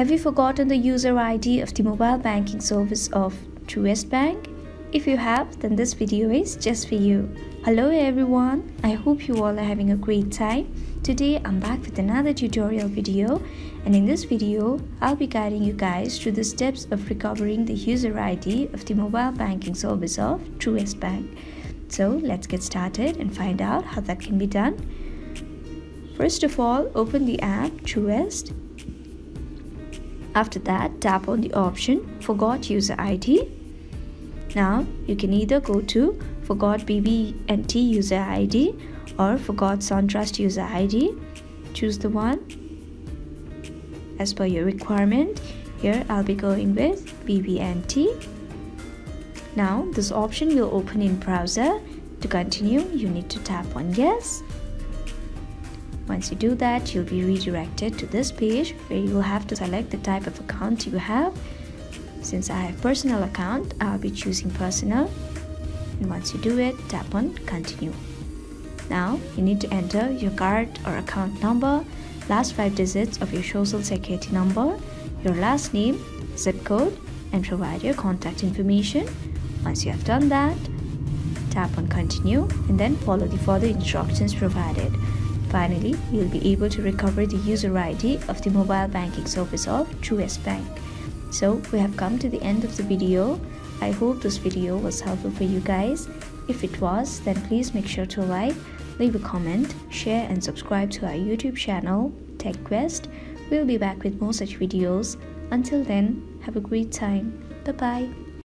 Have you forgotten the user ID of the mobile banking service of Truist Bank? If you have, then this video is just for you. Hello everyone, I hope you all are having a great time. Today I'm back with another tutorial video and in this video I'll be guiding you guys through the steps of recovering the user ID of the mobile banking service of Truist Bank. So let's get started and find out how that can be done. First of all, open the app Truist. After that, tap on the option Forgot User ID. Now, you can either go to Forgot BB&T User ID or Forgot SunTrust User ID. Choose the one as per your requirement. Here, I'll be going with BB&T. Now, this option will open in browser. To continue, you need to tap on Yes. Once you do that, you'll be redirected to this page where you will have to select the type of account you have. Since I have personal account, I'll be choosing personal. And once you do it, tap on continue. Now, you need to enter your card or account number, last 5 digits of your social security number, your last name, zip code, and provide your contact information. Once you have done that, tap on continue and then follow the further instructions provided. Finally, you'll be able to recover the user ID of the mobile banking service of Truist Bank. So, we have come to the end of the video. I hope this video was helpful for you guys. If it was, then please make sure to like, leave a comment, share and subscribe to our YouTube channel, TechQuest. We'll be back with more such videos. Until then, have a great time. Bye bye.